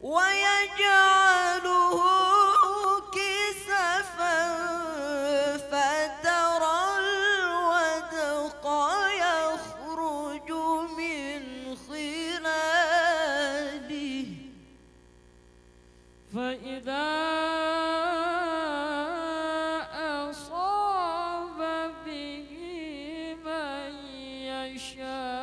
ويجعله كسفا فترى الودق يخرج من خلاله. فإذا أصاب به من يشاء